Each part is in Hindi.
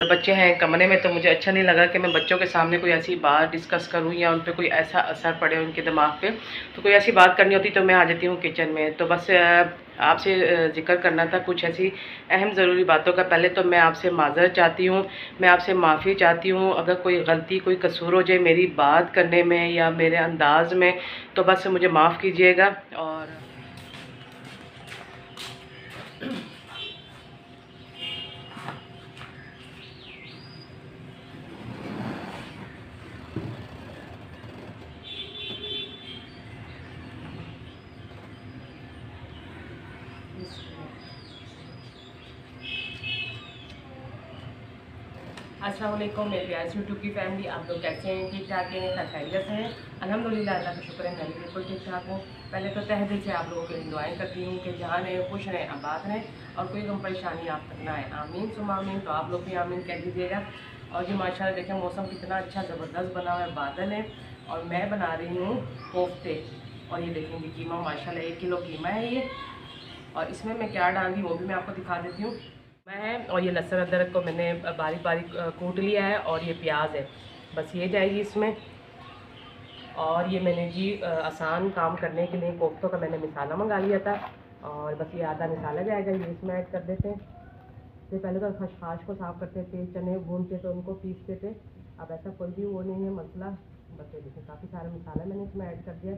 बच्चे हैं कमरे में तो मुझे अच्छा नहीं लगा कि मैं बच्चों के सामने कोई ऐसी बात डिस्कस करूँ या उन पर कोई ऐसा असर पड़े उनके दिमाग पे। तो कोई ऐसी बात करनी होती तो मैं आ जाती हूँ किचन में। तो बस आपसे ज़िक्र करना था कुछ ऐसी अहम ज़रूरी बातों का। पहले तो मैं आपसे माजर चाहती हूँ, मैं आपसे माफ़ी चाहती हूँ। अगर कोई गलती, कोई कसूर हो जाए मेरी बात करने में या मेरे अंदाज में तो बस मुझे माफ़ कीजिएगा और असलम मेरे प्यार यूट्यूब की फैमिली आप लोग कैसे हैं? ठीक ठाक हैं? खैरियत हैं? अलहमदिल्ला अल्लाह का शुक्र है, मैं भी बिल्कुल ठीक ठाक हूँ। पहले तो तह दिल से आप लोगों के लिए दुआएँ करती हूँ कि जहाँ रहें, खुश रहें, आबाद रहें और कोई गम परेशानी आप तक ना आए। आमीन सुम आमीन तो आप लोग भी आमीन कह दीजिएगा। और जी माशा देखें मौसम कितना अच्छा ज़बरदस्त बना हुआ है, बादल है और मैं बना रही हूँ कोफ्ते। और ये देखेंगे कीमा माशा एक किलो कीमा है ये। और इसमें मैं क्या डालूँगी वो भी मैं आपको दिखा देती हूँ। मैं है और ये लहसुन अदरक को मैंने बारीक बारीक कूट लिया है और ये प्याज है। बस ये जाएगी इसमें। और ये मैंने जी आसान काम करने के लिए कोफ्तों का मैंने मिसाला मंगा लिया था। और बस ये आधा मिसाला जाएगा, ये इसमें ऐड कर देते हैं। फिर पहले तो खशखाश को साफ़ करते थे, चने भूनते थे, उनको पीसते थे। अब ऐसा कोई भी वो नहीं है, मसला। बस ये देखिए, काफ़ी सारा मिसाला मैंने इसमें ऐड कर दिया।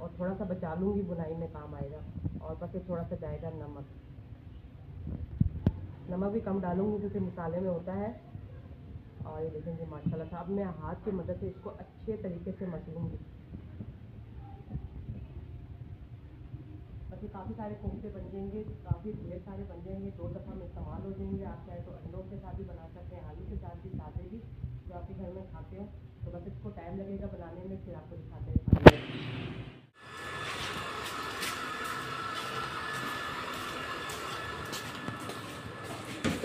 और थोड़ा सा बचा लूँगी, बुनाई में काम आएगा। और बस ये थोड़ा सा जाएगा नमक। नमक भी कम डालूँगी क्योंकि मसाले में होता है। और ये देखेंगे माशाल्लाह से अब मैं हाथ की मदद से इसको अच्छे तरीके से मसलूँगी बाकी काफ़ी सारे कोफ्ते बन जाएँगे, काफ़ी ढेर सारे बन जाएँगे, दो दफ़ा में इस्तेमाल हो जाएँगे। आप चाहे तो अंडों के साथ भी बना सकते हैं, आलू के साथ भी, सादे भी, जो आपके घर में खाते हो। तो बस इसको टाइम लगेगा बनाने में, फिर आपको दिखाते हैं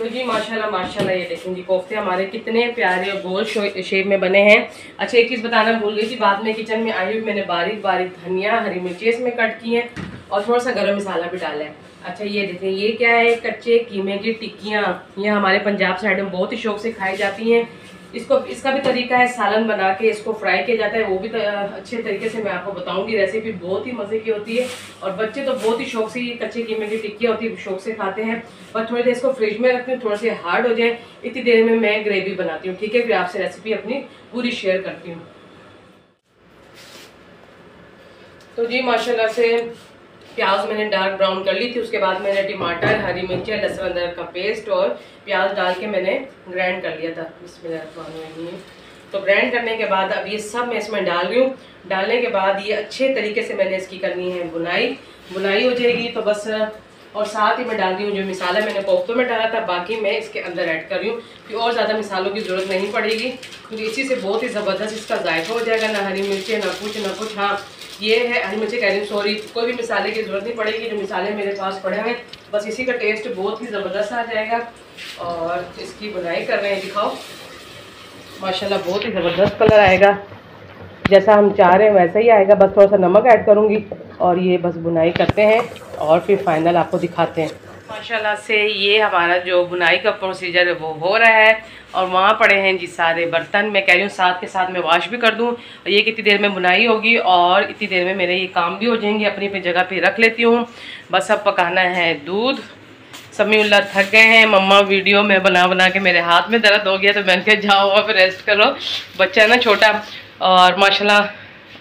तो जी, माशाल्लाह माशाल्लाह, ये देखें जी, कोफ्ते हमारे कितने प्यारे और गोल शेप में बने हैं। अच्छा एक चीज़ बताना भूल गई थी बाद में किचन में आई हुई मैंने बारीक बारीक धनिया, हरी मिर्ची इसमें कट की हैं और थोड़ा सा गर्म मसाला भी डाला है। अच्छा ये देखें, ये क्या है? कच्चे, कीमे की टिक्कियाँ, ये हमारे पंजाब साइड में बहुत ही शौक से खाई जाती हैं। इसको, इसका भी तरीका है सालन बना के, इसको फ्राई किया जाता है, वो भी अच्छे तरीके से मैं आपको बताऊँगी रेसिपी बहुत ही मज़े की होती है, और बच्चे तो बहुत ही शौक से ये कच्चे कीमे की टिक्की होती है, शौक से खाते हैं बस थोड़ी देर इसको फ्रिज में रखती हूँ, थोड़े से हार्ड हो जाए, इतनी देर में मैं ग्रेवी बनाती हूँ, ठीक है? फिर आपसे रेसिपी अपनी पूरी शेयर करती हूँ। तो जी, माशाल्लाह से प्याज मैंने डार्क ब्राउन कर ली थी, उसके बाद मैंने टमाटर, हरी मिर्च लहसुन अदरक का पेस्ट और प्याज डाल के मैंने ग्राइंड कर लिया था। इसमें तो ग्राइंड करने के बाद अब ये सब मैं इसमें डाल रही हूँ। डालने के बाद ये अच्छे तरीके से मैंने इसकी करनी है बुनाई। बुनाई हो जाएगी तो बस और साथ ही मैं डाल रही हूँ जो मिसाला मैंने कोफ्तों में डाला था, बाकी मैं इसके अंदर ऐड कर रही हूँ कि और ज़्यादा मिसालों की ज़रूरत नहीं पड़ेगी। क्योंकि इसी से बहुत ही ज़बरदस्त इसका जायका हो जाएगा, ना हरी मिर्चें, ना कुछ ना कुछ। हाँ ये है हरी मिर्ची कह रही हूँ सॉरी, कोई भी मिसाले की ज़रूरत नहीं पड़ेगी, जो मिसाले मेरे पास पड़े हैं। बस इसी का टेस्ट बहुत ही ज़बरदस्त आ जाएगा। और इसकी बुनाई कर रहे हैं, दिखाओ। माशाल्लाह, बहुत ही ज़बरदस्त कलर आएगा। जैसा हम चाह रहे हैं वैसा ही आएगा। बस थोड़ा सा नमक ऐड करूँगी और ये बस बुनाई करते हैं और फिर फाइनल आपको दिखाते हैं। माशाल्लाह से ये हमारा जो बुनाई का प्रोसीजर है वो हो रहा है और वहाँ पड़े हैं जी सारे बर्तन। मैं कह रही हूँ, साथ के साथ मैं वॉश भी कर दूँ। और ये कितनी देर में बुनाई होगी और इतनी देर में मेरे ये काम भी हो जाएँगे। अपनी अपनी जगह पे रख लेती हूँ। बस अब पकाना है दूध। समीउल्ला थक गए हैं। मम्मा वीडियो में बना बना के मेरे हाथ में दर्द हो गया तो मैंने कहा, जाओ, अब रेस्ट करो। बच्चा ना छोटा। और माशाल्लाह,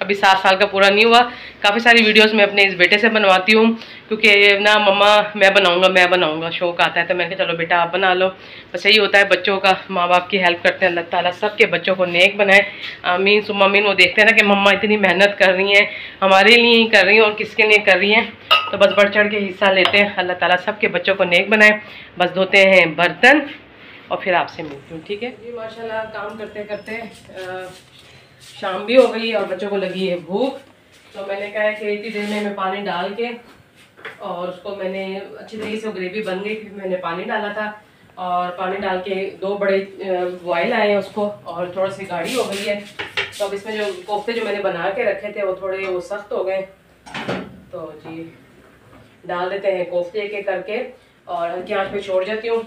अभी सात साल का पूरा नहीं हुआ। काफ़ी सारी वीडियोस मैं अपने इस बेटे से बनवाती हूँ, क्योंकि ना मम्मा, मैं बनाऊँगा मैं बनाऊँगा, शौक आता है तो मैंने कहा, चलो बेटा, आप बना लो। बस यही होता है, बच्चों का माँ बाप की हेल्प करते हैं, अल्लाह ताला सब के बच्चों को नेक बनाए। आमीन सुम अमीन, वो देखते हैं ना कि मम्मा इतनी मेहनत कर रही हैं, हमारे लिए ही कर रही हैं और किसके लिए कर रही हैं। तो बस बढ़ चढ़ के हिस्सा लेते हैं, अल्लाह ताला सबके बच्चों को नेक बनाए। बस धोते हैं बर्तन और फिर आपसे मिलती हूँ, ठीक है? जी, माशाल्लाह, काम करते करते शाम भी हो गई और बच्चों को लगी है भूख। तो मैंने कहा है कि इतनी देर में मैं पानी डाल के और उसको मैंने अच्छी तरीके से ग्रेवी बन गई, फिर मैंने पानी डाला था और पानी डाल के दो बड़े बॉयल आए हैं उसको और थोड़ा सी गाढ़ी हो गई है। तो अब इसमें जो कोफ्ते जो मैंने बना के रखे थे, वो थोड़े, वो सख्त हो गए। तो जी, डाल देते हैं कोफ्ते एक एक करके और हल्की आँच पे छोड़ जाती हूँ,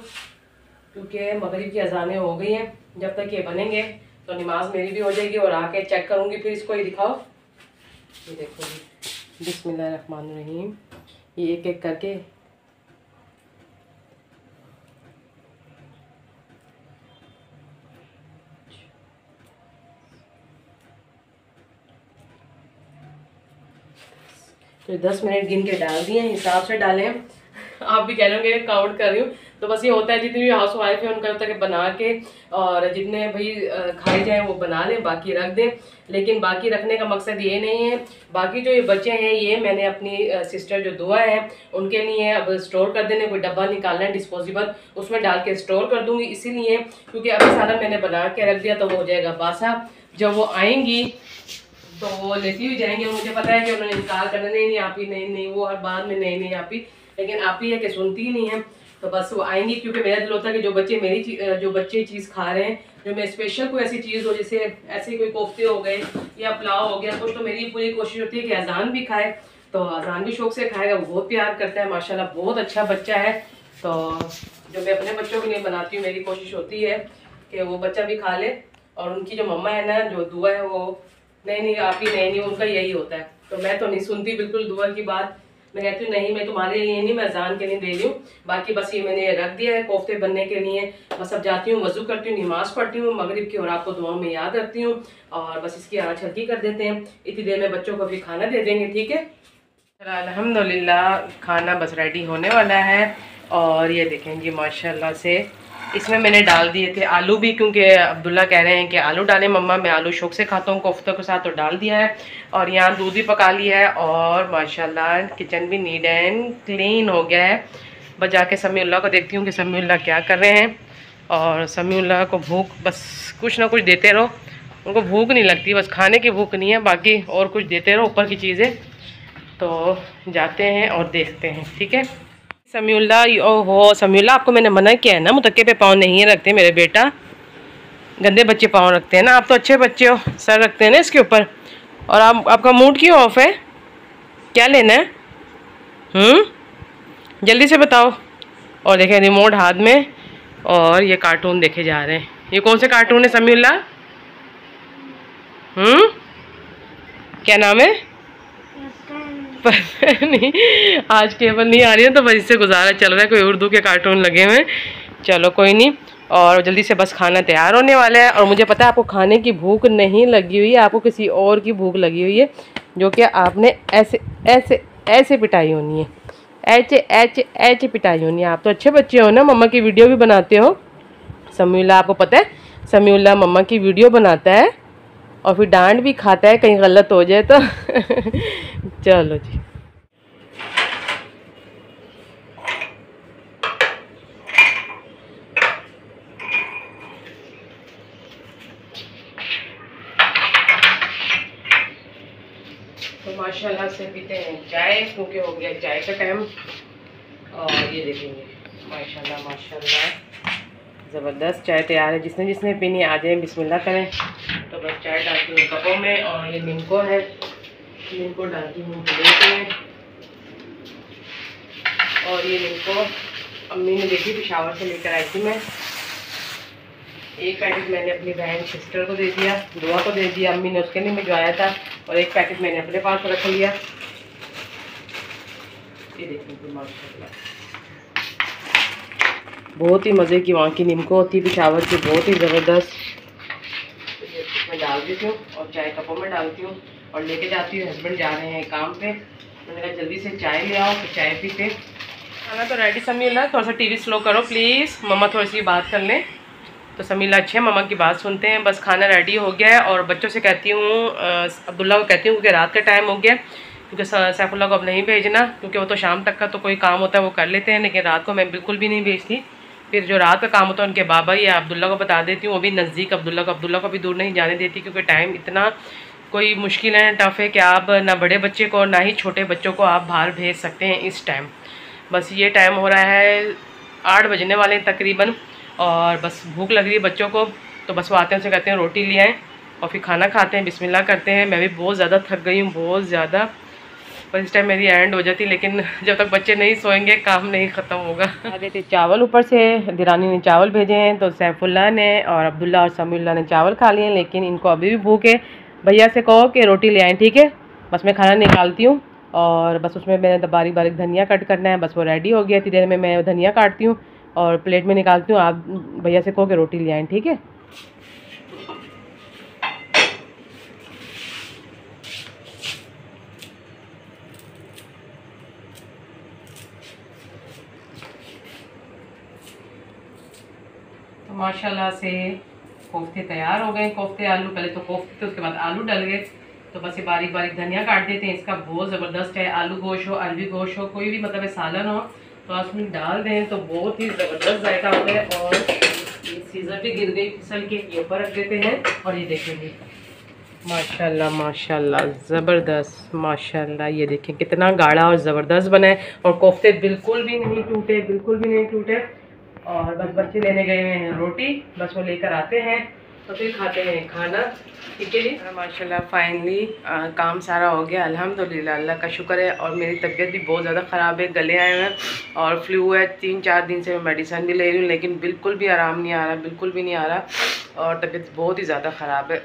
क्योंकि मगरब की अजानें हो गई हैं, जब तक ये बनेंगे। तो नमाज़ मेरी भी हो जाएगी और आके चेक करूँगी, फिर इसको ही दिखाओ। ये देखो जी। बिस्मिल्लाहिर्रहमानिर्रहीम। ये एक एक करके। तो दस मिनट गिन के डाल दिए हिसाब से डालें। आप भी कह रहे होंगे काउंट कर रही हूँ। तो बस ये होता है, जितनी भी हाउस वाइफ है, उनका होता है कि बना के और जितने भाई खाए जाए, वो बना लें, बाकी रख दें। लेकिन बाकी रखने का मकसद ये नहीं है। बाकी जो ये बच्चे हैं, ये मैंने अपनी सिस्टर जो दुआ है, उनके लिए अब स्टोर कर देने, कोई डब्बा निकालना है डिस्पोजिबल उसमें डाल के स्टोर कर दूँगी। इसीलिए, क्योंकि अभी सारा मैंने बना के रख दिया तो वो हो जाएगा बासा। जब वो आएँगी तो वो लेती हुई जाएँगे। मुझे पता है कि उन्होंने इनकार करना, नहीं नहीं, आप ही, नहीं नहीं, वो हर बाद में, नहीं नहीं, आप ही लेकिन आप ही है कि सुनती ही नहीं है तो बस वो आएँगी, क्योंकि मेरा दिल होता है कि जो बच्चे मेरी जो बच्चे चीज़ खा रहे हैं, जो मैं स्पेशल कोई ऐसी चीज़ हो, जैसे ऐसे कोई कोफ्ते हो गए, या पुलाव हो गया कुछ तो मेरी पूरी कोशिश होती है कि अजान भी खाए तो अजान भी शौक से खाएगा, वो बहुत प्यार करता है, माशाल्लाह बहुत अच्छा बच्चा है तो जो मैं अपने बच्चों के लिए बनाती हूँ, मेरी कोशिश होती है कि वो बच्चा भी खा ले, और उनकी जो मम्मा है ना, जो दुआ है वो, नहीं नहीं, आप ही नहीं नहीं, उनका यही होता है तो मैं तो नहीं सुनती बिल्कुल दुआ की बात मैं कहती हूँ, नहीं, मैं तुम्हारे लिए नहीं, मैं जान के लिए दे रही हूँ। बाकी बस ये मैंने रख दिया है, कोफ्ते बनने के लिए। बस अब जाती हूँ, वज़ू करती हूँ, नमाज़ पढ़ती हूँ, मगरब की और आपको दुआओं में याद रखती हूँ और बस इसकी आँच हल्की कर देते हैं। इतनी देर में बच्चों को भी खाना दे देंगे, ठीक है? अलहमदिल्ला खाना बस रेडी होने वाला है और ये देखेंगे, माशाल्लाह से इसमें मैंने डाल दिए थे आलू भी, क्योंकि अब्दुल्ला कह रहे हैं कि आलू डालें, मम्मा मैं आलू शौक से खाता हूँ, कोफ्तों के साथ तो डाल दिया है। और यहाँ दूध भी पका लिया है, और माशाल्लाह किचन भी नीट एंड क्लीन हो गया है। बस जाके समीउल्ला को देखती हूँ कि समीउल्ला क्या कर रहे हैं। और समीउल्ला को भूख बस कुछ ना कुछ देते रहो। उनको भूख नहीं लगती, बस खाने की भूख नहीं है, बाकी और कुछ देते रहो, ऊपर की चीज़ें। तो जाते हैं और देखते हैं, ठीक है? समीउल्ला हो, समीउल्ला, आपको मैंने मना किया है ना? मुतक्के पे पाँव नहीं रखते मेरे बेटा। गंदे बच्चे पाँव रखते हैं ना? आप तो अच्छे बच्चे हो, सर रखते हैं ना इसके ऊपर। और आप, आपका मूड क्यों ऑफ़ है? क्या लेना है? हम्म? जल्दी से बताओ। और देखें रिमोट हाथ में, और ये कार्टून देखे जा रहे हैं। ये कौन से कार्टून है समीउल्ला? हम्म? क्या नाम है? नहीं, आज केबल नहीं आ रही है तो बस इससे गुजारा चल रहा है। कोई उर्दू के कार्टून लगे हुए हैं। चलो, कोई नहीं। और जल्दी से बस खाना तैयार होने वाला है। और मुझे पता है, आपको खाने की भूख नहीं लगी हुई है, आपको किसी और की भूख लगी हुई है, जो कि आपने ऐसे ऐसे ऐसे पिटाई होनी है। ऐसे ऐसे ऐसे पिटाई होनी है। आप तो अच्छे बच्चे हो ना, मम्मा की वीडियो भी बनाते हो। समीउल्ला, आपको पता है, समीउल्ला मम्मा की वीडियो बनाता है। और फिर डांट भी खाता है, कहीं गलत हो जाए तो। चलो जी। तो माशाल्लाह से पीते हैं चाय, क्योंकि हो गया चाय का टाइम और ये देखेंगे। माशाल्लाह माशाल्लाह। ज़बरदस्त चाय तैयार है। जिसने जिसने पीनी आ जाए। बिस्मिल्लाह करें। तो बस चाय डालती हूँ कपों में और ये निमको है। निमको डालती हूँ प्लेट में और ये निमको अम्मी ने देखी पिशावर से लेकर आई थी मैं। एक पैकेट मैंने अपनी बहन सिस्टर को दे दिया दुआ को दे दिया, अम्मी ने उसके लिए भिजवाया था और एक पैकेट मैंने अपने पास रख लिया। ये देखिए माशा बहुत ही मज़े की वहाँ की निमको होती है पिशावर की बहुत ही ज़बरदस्त। देती हूँ और चाय कपों में डालती हूँ और लेके जाती हूँ। हस्बैंड जा रहे हैं काम पे। मैंने कहा, जल्दी से चाय ले आओ तो चाय पीते। खाना तो रेडी समीला थोड़ा सा टीवी स्लो करो प्लीज़ मम्मा थोड़ी सी बात कर लें। तो समीला अच्छे हैं, मम्मा की बात सुनते हैं। बस खाना रेडी हो गया है और बच्चों से कहती हूँ अब्दुल्ला को कहती हूँ क्योंकि रात का टाइम हो गया क्योंकि सैफुल्ला को अब नहीं भेजना, क्योंकि वो तो शाम तक का तो कोई काम होता है, वो कर लेते हैं, लेकिन रात को मैं बिल्कुल भी नहीं भेजती। फिर जो रात का काम होता है, उनके बाबा या अब्दुल्ला को बता देती हूँ, वो भी नज़दीक अब्दुल्ला को। अब्दुल्ला को भी दूर नहीं जाने देती, क्योंकि टाइम इतना कोई मुश्किल है टफ़ है कि आप ना बड़े बच्चे को ना ही छोटे बच्चों को आप बाहर भेज सकते हैं इस टाइम बस ये टाइम हो रहा है आठ बजने वाले हैं तकरीबन, और बस भूख लग रही है बच्चों को तो बस वो आते हैं, उनसे कहते हैं, रोटी ले आएँ, और फिर खाना खाते हैं, बिस्मिल्लाह करते हैं। मैं भी बहुत ज़्यादा थक गई हूँ, बहुत ज़्यादा। पर इस टाइम मेरी एंड हो जाती, लेकिन जब तक बच्चे नहीं सोएँगे, काम नहीं ख़त्म होगा। आ गए थे चावल ऊपर से दिरानी ने चावल भेजे हैं तो सैफुल्ला ने और अब्दुल्ला और समील्ला ने चावल खा लिए लेकिन इनको अभी भी भूख भैया से कहो कि रोटी ले आएँ, ठीक है? बस मैं खाना निकालती हूँ और बस उसमें मैंने बारीक बारीक धनिया कट करना है, बस वो रेडी हो गया। इतनी देर में मैं धनिया काटती हूँ और प्लेट में निकालती हूँ। आप भैया से कहो कि रोटी ले आएँ, ठीक है? माशाल्लाह से कोफ्ते तैयार हो गए, कोफ्ते आलू, पहले तो कोफ्ते थे, उसके बाद आलू डल गए। तो बस ये बारीक बारीक धनिया काट देते हैं, इसका बहुत ज़बरदस्त है। आलू गोश हो अरबी गोश हो, कोई भी मतलब सालन हो तो आप उसमें डाल दें तो बहुत ही ज़बरदस्त जायका होता है और सीज़र भी गिर गई फिसल के, ये ऊपर रख देते हैं और ये देखेंगे। माशाल्लाह माशाल्लाह, ज़बरदस्त, माशाल्लाह, ये देखें कितना गाढ़ा और ज़बरदस्त बना है। और कोफ्ते बिल्कुल भी नहीं टूटे, बिल्कुल भी नहीं टूटे। और बस बच्चे लेने गए हुए हैं रोटी, बस वो लेकर आते हैं। तो फिर खाते हैं खाना, ठीक है जी? फाइनली काम सारा हो गया, अल्हम्दुलिल्लाह, अल्लाह का शुक्र है और मेरी तबीयत भी बहुत ज़्यादा ख़राब है, गले आए हैं और फ्लू है, तीन चार दिन से मैं मेडिसिन भी ले रही हूँ, लेकिन बिल्कुल भी आराम नहीं आ रहा, बिल्कुल भी नहीं आ रहा और तबीयत बहुत ही ज़्यादा ख़राब है।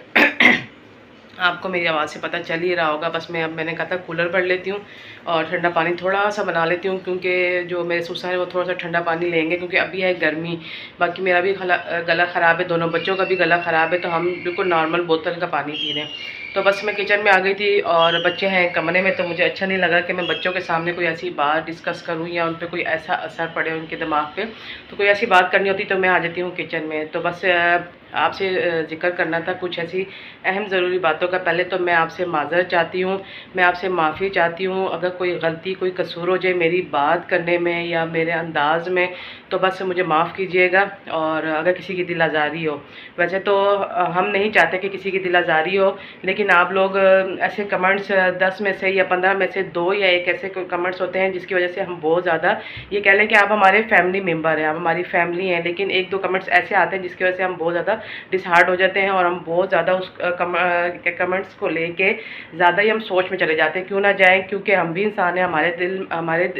आपको मेरी आवाज़ से पता चल ही रहा होगा। बस मैं अब मैंने कहा था कूलर भर लेती हूँ और ठंडा पानी थोड़ा सा बना लेती हूँ क्योंकि जो मेरे सुसा है वो थोड़ा सा ठंडा पानी लेंगे क्योंकि अभी है गर्मी। बाकी मेरा भी गला ख़राब है, दोनों बच्चों का भी गला ख़राब है तो हम बिल्कुल नॉर्मल बोतल का पानी पी रहे हैं। तो बस मैं किचन में आ गई थी और बच्चे हैं कमरे में तो मुझे अच्छा नहीं लगा कि मैं बच्चों के सामने कोई ऐसी बात डिस्कस करूँ या उन पर कोई ऐसा असर पड़े उनके दिमाग पे। तो कोई ऐसी बात करनी होती तो मैं आ जाती हूँ किचन में। तो बस आपसे ज़िक्र करना था कुछ ऐसी अहम ज़रूरी बातों का। पहले तो मैं आपसे माजर चाहती हूँ, मैं आपसे माफ़ी चाहती हूँ। अगर कोई गलती, कोई कसूर हो जाए मेरी बात करने में या मेरे अंदाज में तो बस मुझे माफ़ कीजिएगा और अगर किसी की दिल आज़ारी हो। वैसे तो हम नहीं चाहते कि किसी की दिल आज़ारी हो, लेकिन आप लोग ऐसे कमेंट्स दस में से या पंद्रह में से दो या एक ऐसे कमेंट्स होते हैं जिसकी वजह से हम बहुत ज़्यादा, ये कह लें कि आप हमारे फैमिली मेंबर हैं, आप हमारी फैमिली हैं, लेकिन एक दो कमेंट्स ऐसे आते हैं जिसकी वजह से हम बहुत ज़्यादा डिसहार्ड हो जाते हैं और हम बहुत ज़्यादा उस कम, कमेंट्स को लेके ज़्यादा ही हम सोच में चले जाते हैं। क्यों ना जाएँ? क्योंकि हम भी इंसान हैं हमारे दिल हमारे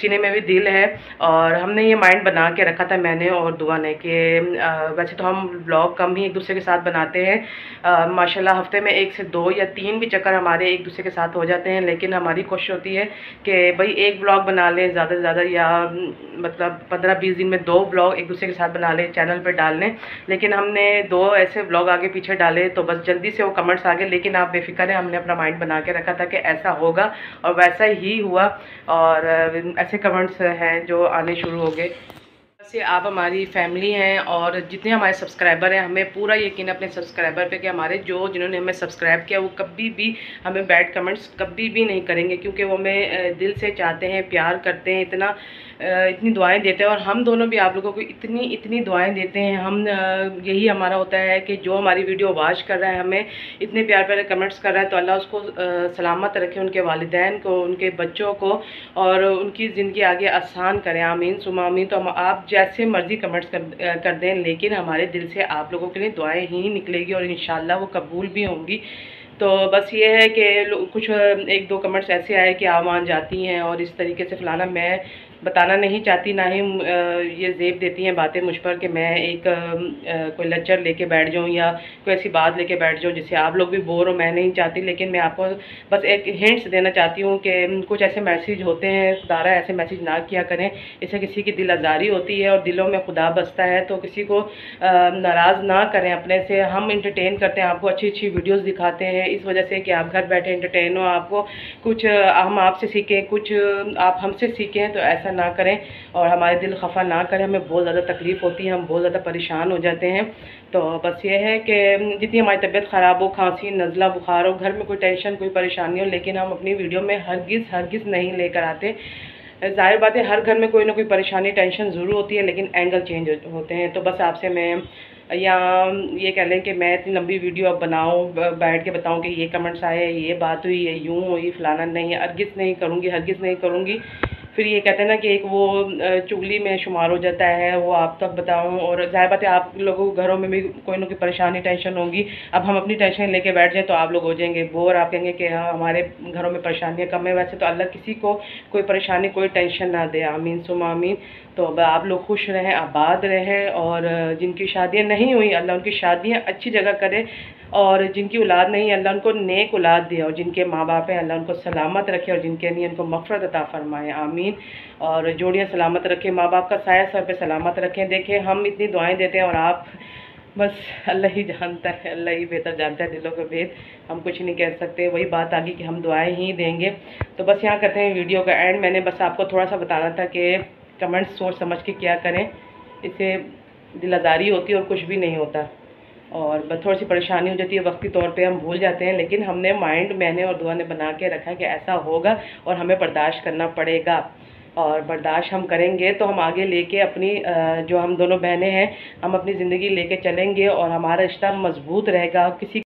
सीने में भी दिल है और हमने ये माइंड बना के रखा था मैंने और दुआ ने कि वैसे तो हम ब्लॉग कम ही एक दूसरे के साथ बनाते हैं। माशाल्लाह हफ़्ते में एक से दो या तीन भी चक्कर हमारे एक दूसरे के साथ हो जाते हैं लेकिन हमारी कोशिश होती है कि भाई एक ब्लॉग बना लें ज़्यादा से ज़्यादा या मतलब पंद्रह बीस दिन में दो ब्लॉग एक दूसरे के साथ बना लें चैनल पर डाल लें। लेकिन हमने दो ऐसे ब्लॉग आगे पीछे डाले तो बस जल्दी से वो कमेंट्स आ गए लेकिन आप बेफिक्र हैं, हमने अपना माइंड बना के रखा था कि ऐसा होगा और वैसा ही हुआ और ऐसे कमेंट्स हैं जो आने शुरू हो गए। से आप हमारी फैमिली हैं और जितने हमारे सब्सक्राइबर हैं, हमें पूरा यकीन अपने सब्सक्राइबर पे कि हमारे जो जिन्होंने हमें सब्सक्राइब किया, वो कभी भी हमें बैड कमेंट्स कभी भी नहीं करेंगे क्योंकि वो हमें दिल से चाहते हैं, प्यार करते हैं, इतना इतनी दुआएँ देते हैं और हम दोनों भी आप लोगों को इतनी इतनी दुआएँ देते हैं। हम यही हमारा होता है कि जो हमारी वीडियो वाच कर रहा है, हमें इतने प्यार प्यारे कमेंट्स कर रहा है तो अल्लाह उसको सलामत रखे, उनके वालदेन को, उनके बच्चों को और उनकी ज़िंदगी आगे आसान करें। आमीन सुमामीन तो हम आप जैसे मर्ज़ी कमेंट्स कर कर दें, लेकिन हमारे दिल से आप लोगों के लिए दुआएँ ही निकलेगी और इन वो कबूल भी होंगी। तो बस ये है कि कुछ एक दो कमेंट्स ऐसे आए कि आवान जाती हैं और इस तरीके से फलाना मैं बताना नहीं चाहती, ना ही ये जेब देती हैं बातें मुझ पर कि मैं एक कोई लेक्चर लेके बैठ जाऊँ या कोई ऐसी बात लेके बैठ जाऊँ जिससे आप लोग भी बोर हो, मैं नहीं चाहती। लेकिन मैं आपको बस एक हिंट्स देना चाहती हूँ कि कुछ ऐसे मैसेज होते हैं खुदारा ऐसे मैसेज ना किया करें। इससे किसी की दिल आज़ारी होती है और दिलों में खुदा बसता है तो किसी को नाराज़ ना करें अपने से। हम इंटरटेन करते हैं, आपको अच्छी अच्छी वीडियोज़ दिखाते हैं, इस वजह से कि आप घर बैठे इंटरटेन हो, आपको कुछ हम आपसे सीखें, कुछ आप हमसे सीखें तो ऐसा ना करें और हमारे दिल खफा ना करें। हमें बहुत ज़्यादा तकलीफ़ होती है, हम बहुत ज़्यादा परेशान हो जाते हैं। तो बस ये है कि जितनी हमारी तबीयत ख़राब हो, खांसी, नज़ला, बुखार हो, घर में कोई टेंशन, कोई परेशानी हो, लेकिन हम अपनी वीडियो में हरगिज़ हरगिज़ नहीं लेकर आते। ज़ाहिर बात है, हर घर में कोई ना कोई परेशानी, टेंशन ज़रूर होती है, लेकिन एंगल चेंज होते हैं। तो बस आपसे मैं, या ये कह लें कि मैं इतनी लंबी वीडियो अब बनाऊँ बैठ के बताऊँ कि ये कमेंट्स आए, ये बात हुई है यूँ हुई, फलाना नहीं, हरगिज़ नहीं करूँगी, हरगिज़ नहीं करूँगी। फिर ये कहते हैं ना कि एक वो चुगली में शुमार हो जाता है, वो आप तक बताऊँ और ज़ाहिर बात है आप लोगों, घरों में भी कोई ना कोई परेशानी, टेंशन होगी। अब हम अपनी टेंशन लेके बैठ जाएँ तो आप लोग हो जाएँगे बोर। आप कहेंगे कि हाँ हमारे घरों में परेशानियाँ कम है। वैसे तो अल्लाह किसी को कोई परेशानी, कोई टेंशन ना दे। आमीन, सुम आमीन। तो अब आप लोग खुश रहें, आबाद रहें और, जिनकी शादियाँ नहीं हुई, अल्लाह उनकी शादियाँ अच्छी जगह करे। और जिनकी औलाद नहीं है अल्लाह उनको नेक औलाद दिया और जिनके माँ बाप हैं, अल्लाह उनको सलामत रखे और जिनके नहीं उनको मफ़रत अता फरमाए, आमीन। और जोड़ियाँ सलामत रखें माँ बाप का साया सर पे सलामत रखें। देखें, हम इतनी दुआएँ देते हैं और आप बस अल्लाह ही जानता है, अल्लाह ही बेहतर जानता है दिलों के भेद। हम कुछ नहीं कह सकते, वही बात आ गई कि हम दुआएँ ही देंगे। तो बस यहाँ करते हैं वीडियो का एंड। मैंने बस आपको थोड़ा सा बताना था कि कमेंट्स सोच समझ के क्या करें। इससे दिलादारी होती है और कुछ भी नहीं होता। और थोड़ी सी परेशानी हो जाती है वक्ती तौर पे, हम भूल जाते हैं, लेकिन हमने माइंड मैंने और दुआ ने बना के रखा है कि ऐसा होगा और हमें बर्दाश्त करना पड़ेगा। और बर्दाश्त हम करेंगे तो हम आगे लेके अपनी जो हम दोनों बहनें हैं, हम अपनी ज़िंदगी लेके चलेंगे और हमारा रिश्ता मज़बूत रहेगा। किसी